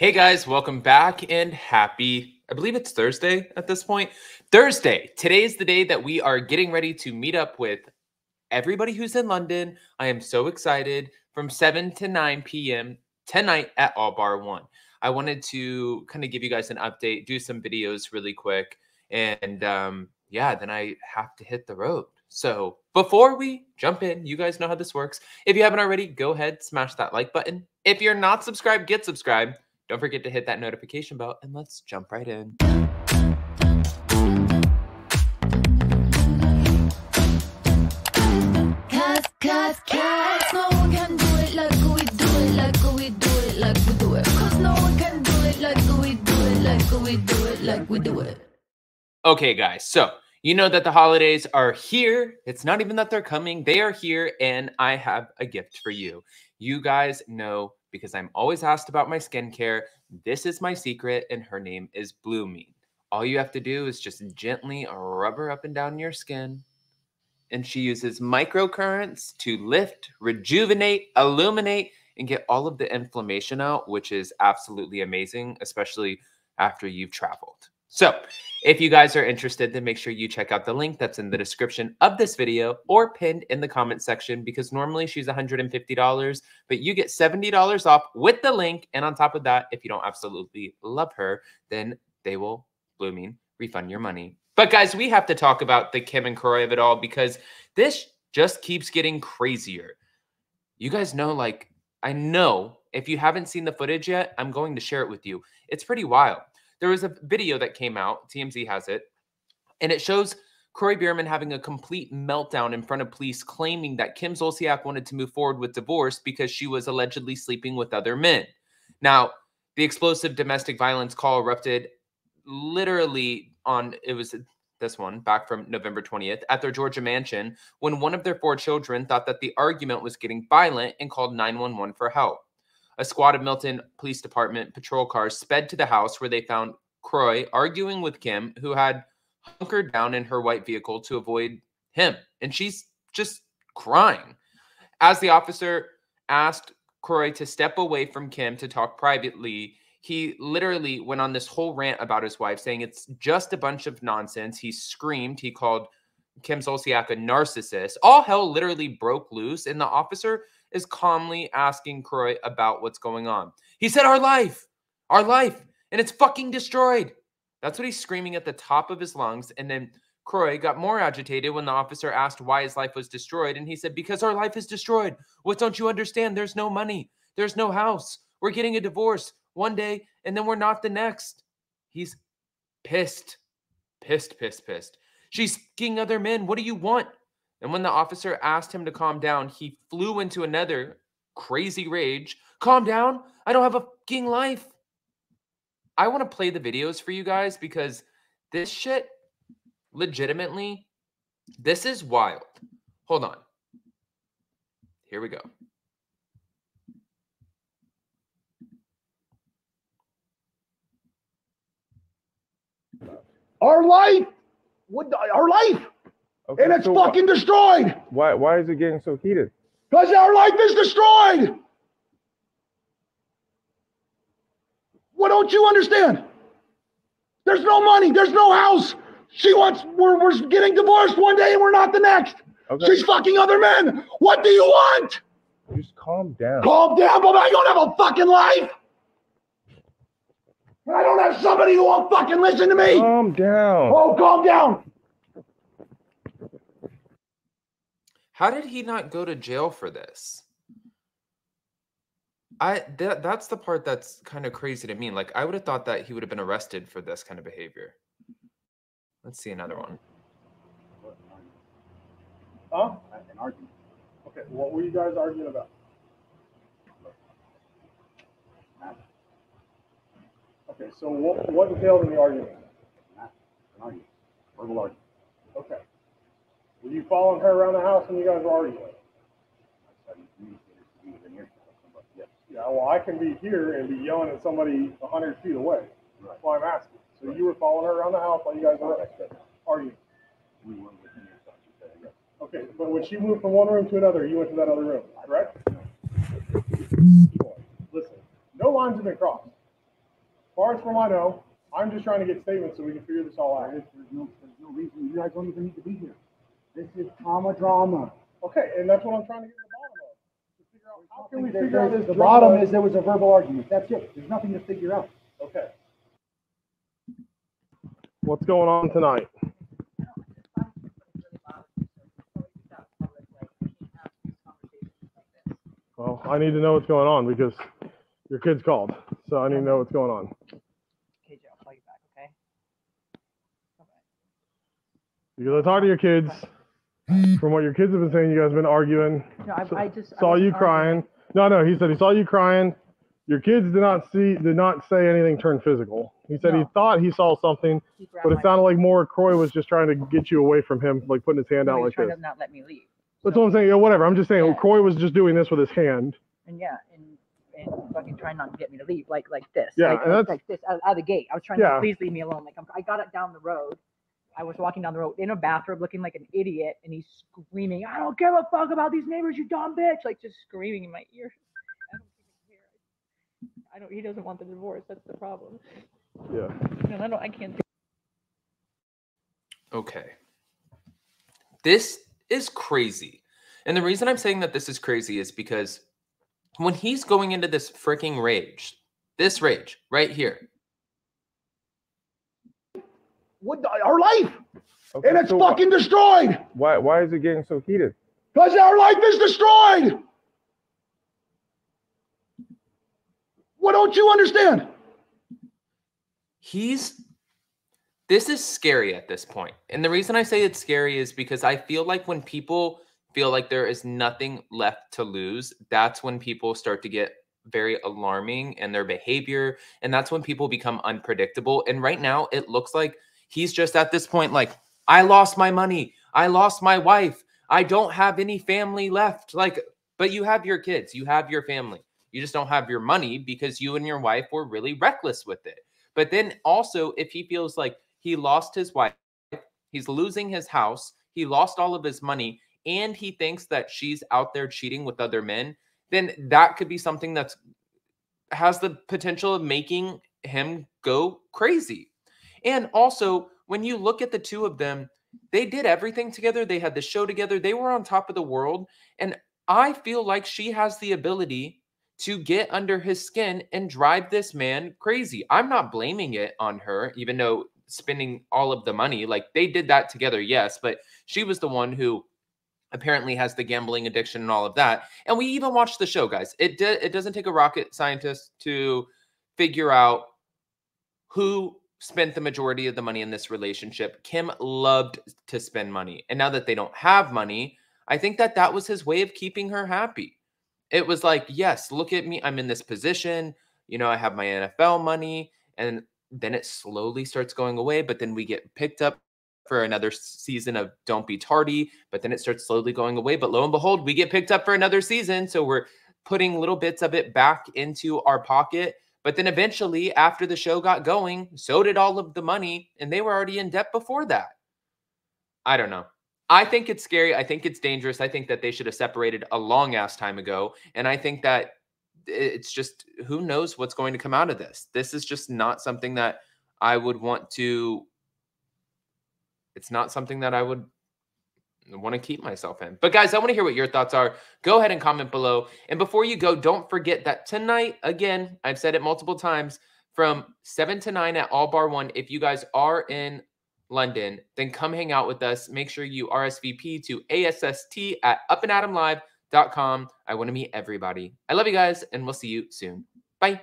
Hey guys, welcome back and happy, I believe it's Thursday at this point. Thursday. Today is the day that we are getting ready to meet up with everybody who's in London. I am so excited from 7 to 9 p.m. tonight at All Bar One. I wanted to kind of give you guys an update, do some videos really quick, and um, yeah, then I have to hit the road. So before we jump in, you guys know how this works. If you haven't already, go ahead, smash that like button. If you're not subscribed, get subscribed. Don't forget to hit that notification bell and let's jump right in. Cause, cause, cause, no one can do it like we do it, like we do it, like we do it. Cause no one can do it like we do it, like we do it, like we do it. Okay, guys. So you know that the holidays are here. It's not even that they're coming, they are here. And I have a gift for you. You guys know because I'm always asked about my skincare. This is my secret, and her name is Blumene. All you have to do is just gently rub her up and down your skin. And she uses microcurrents to lift, rejuvenate, illuminate, and get all of the inflammation out, which is absolutely amazing, especially after you've traveled. So, if you guys are interested, then make sure you check out the link that's in the description of this video or pinned in the comment section because normally she's $150, but you get $70 off with the link. And on top of that, if you don't absolutely love her, then they will, Blumene, refund your money. But guys, we have to talk about the Kim and Kroy of it all because this just keeps getting crazier. You guys know, like, I know if you haven't seen the footage yet, I'm going to share it with you. It's pretty wild. There was a video that came out, TMZ has it, and it shows Kroy Biermann having a complete meltdown in front of police, claiming that Kim Zolciak wanted to move forward with divorce because she was allegedly sleeping with other men. Now, the explosive domestic violence call erupted literally on it was this one back from November 20th at their Georgia mansion when one of their four children thought that the argument was getting violent and called 911 for help. A squad of Milton Police Department patrol cars sped to the house where they found Kroy arguing with Kim, who had hunkered down in her white vehicle to avoid him. And she's just crying. As the officer asked Kroy to step away from Kim to talk privately, he literally went on this whole rant about his wife, saying it's just a bunch of nonsense. He screamed. He called Kim Zolciak a narcissist. All hell literally broke loose, and the officer is calmly asking Kroy about what's going on. He said, Our life, our life, and it's fucking destroyed. That's what he's screaming at the top of his lungs. And then Kroy got more agitated when the officer asked why his life was destroyed. And he said, Because our life is destroyed. What don't you understand? There's no money, there's no house. We're getting a divorce one day, and then we're not the next. He's pissed, pissed, pissed, pissed. She's seeking other men. What do you want? And when the officer asked him to calm down, he flew into another crazy rage. Calm down. I don't have a fucking life. I want to play the videos for you guys because this shit, legitimately, this is wild. Hold on. Here we go. Our life, what our life, Okay, and it's so wh- fucking destroyed. Why why is it getting so heated? Because our life is destroyed. What don't you understand? There's no money. There's no house. She wants. We're we're getting divorced one day and we're not the next. Okay, She's fucking other men. What do you want? just calm down. Calm down, but I don't have a fucking life. And I don't have somebody who won't fucking listen to me. Calm down. Oh, calm down. How did he not go to jail for this? I that that's the part that's kind of crazy to me. Like I would have thought that he would have been arrested for this kind of behavior. Let's see another one. Huh? An argument. Okay, what were you guys arguing about? Okay, so what, what entailed in the argument? An argument. Verbal argument. Okay. Were you following her around the house when you guys were arguing? That's how you communicate it to be within earshot of somebody. Yes. Yeah, well, I can be here and be yelling at somebody a hundred feet away. Right. That's why I'm asking. So you were following her around the house while you guys were arguing. We were within earshot. You said yes. Okay, but when she moved from one room to another, you went to that other room, correct? Listen, no lines have been crossed. As far as from I know, I'm just trying to get statements so we can figure this all out. There's, no, there's no reason. You guys don't even need to be here. This is trauma drama. Okay, and that's what I'm trying to get to the bottom of. To figure out how can we figure out there- this the drama? bottom is there was a verbal argument. That's it. There's nothing to figure out. Okay. What's going on tonight? Well, I need to know what's going on because your kid's called, so I need to know what's going on. KJ, I'll call you back, okay? Because I talked to your kids. From what your kids have been saying, you guys have been arguing. No, I, So- I just. I saw you wasn't crying. No, no, he said he saw you crying. Your kids did not see, did not say anything turn physical. He said he thought he saw something, He but it sounded like more Kroy was just trying to get you away from him, like putting his hand no, out like trying this. to not let me leave. That's what I'm saying. Yeah, whatever. I'm just saying Yeah. Kroy was just doing this with his hand. And yeah, and, and fucking trying not to get me to leave, like like this. Yeah, like, and that's- like this out, out of the gate. I was trying Yeah. to please leave me alone. Like I'm, I got it down the road. I was walking down the road in a bathrobe, looking like an idiot, and he's screaming, "I don't give a fuck about these neighbors, you dumb bitch!" Like just screaming in my ear. I don't even care. I don't. He doesn't want the divorce. That's the problem. Yeah. And I don't. I can't. do Okay. This is crazy. And the reason I'm saying that this is crazy is because when he's going into this freaking rage, this rage right here, What the- our life, Okay, and it's so wh- fucking destroyed Why, why is it getting so heated? because our life is destroyed. What don't you understand? he's this is scary at this point. And the reason I say it's scary is because I feel like when people feel like there is nothing left to lose, that's when people start to get very alarming in their behavior. And that's when people become unpredictable. And right now, it looks like he's just at this point like, I lost my money. I lost my wife. I don't have any family left. Like, but you have your kids, you have your family. You just don't have your money because you and your wife were really reckless with it. But then also, if he feels like he lost his wife, he's losing his house, he lost all of his money, and he thinks that she's out there cheating with other men, then that could be something that's has the potential of making him go crazy. And also, when you look at the two of them, they did everything together. They had the show together. They were on top of the world. And I feel like she has the ability to get under his skin and drive this man crazy. I'm not blaming it on her, even though spending all of the money, like they did that together, yes, but she was the one who apparently has the gambling addiction and all of that. And we even watched the show, guys. It it doesn't take a rocket scientist to figure out who spent the majority of the money in this relationship. Kim loved to spend money. And now that they don't have money, I think that that was his way of keeping her happy it was like, yes, look at me. I'm in this position. You know, I have my NFL money. And then it slowly starts going away. But then we get picked up for another season of Don't Be Tardy. But then it starts slowly going away. But lo and behold, we get picked up for another season. So we're putting little bits of it back into our pocket. But then eventually, after the show got going, so did all of the money. And they were already in debt before that. I don't know. I think it's scary. I think it's dangerous. I think that they should have separated a long ass time ago. And I think that it's just who knows what's going to come out of this. This is just not something that I would want to. It's not something that I would want to keep myself in. But guys, I want to hear what your thoughts are. Go ahead and comment below. And before you go, don't forget that tonight, again, I've said it multiple times, from 7 to 9 at All Bar 1, if you guys are in London, then come hang out with us. Make sure you RSVP to ASST at upandadamlive.com. I want to meet everybody. I love you guys, and we'll see you soon. Bye.